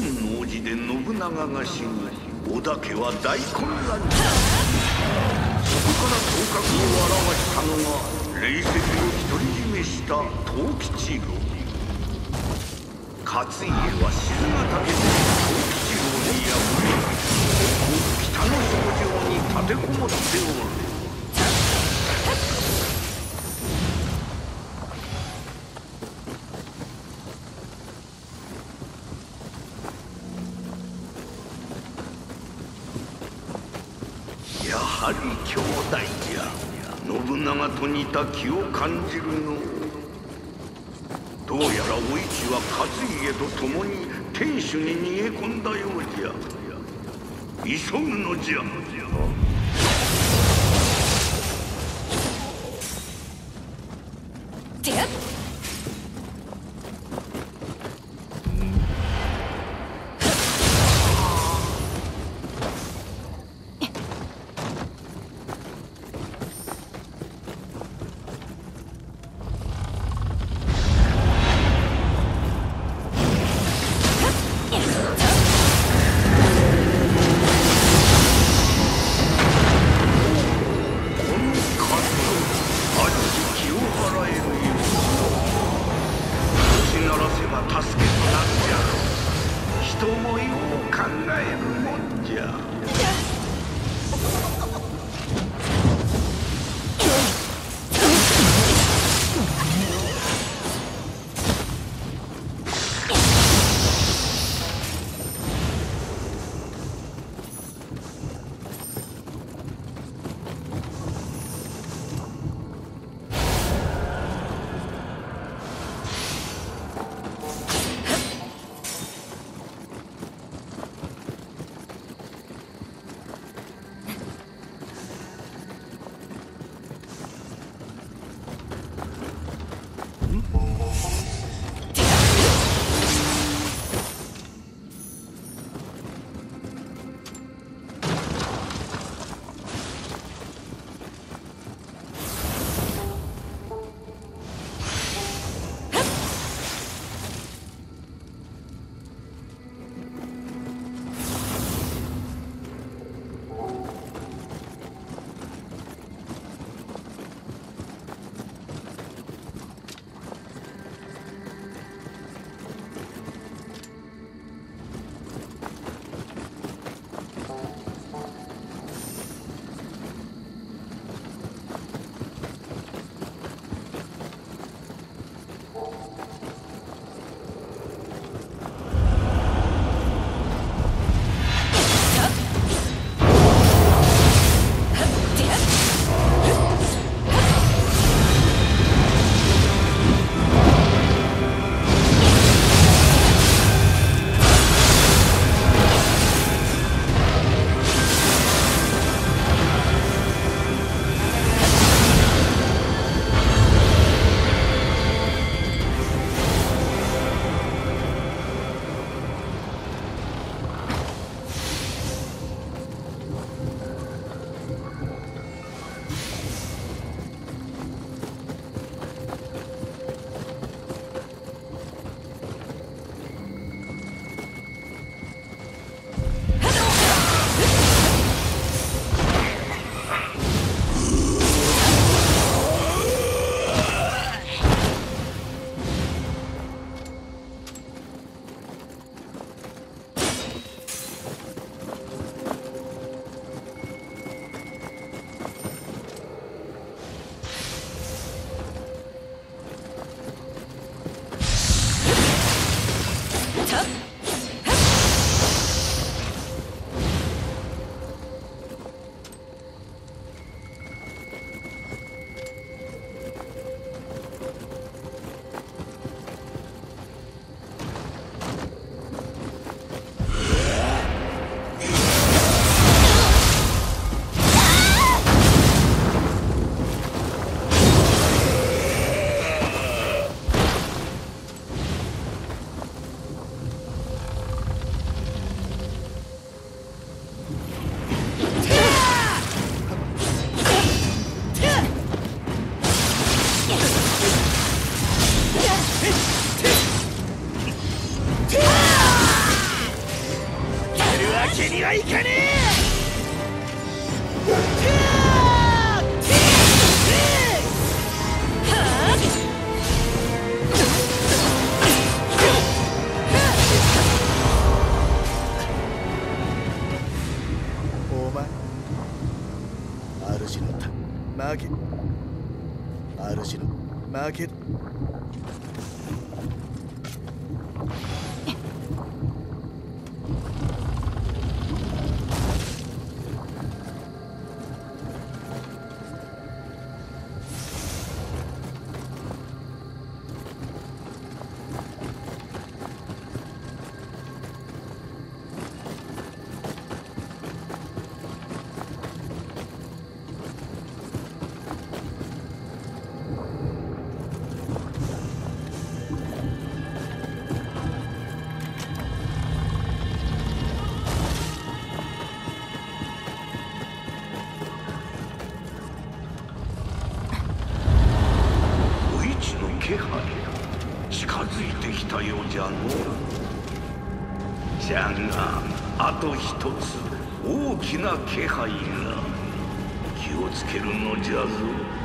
事で信長が死に織田家は大混乱。じゃそこから頭角を現したのが霊石を独り占めした藤吉郎勝家は静ヶ岳で藤吉郎に敗れここ北の症状に立てこもっておるやはり兄弟じゃ。信長と似た気を感じるの。どうやらお市は勝家と共に天守に逃げ込んだようじゃ。急ぐのじゃ。助けとなっちゃ人もよう考えるもんじゃ。負けと一つ大きな気配が。気をつけるのじゃぞ。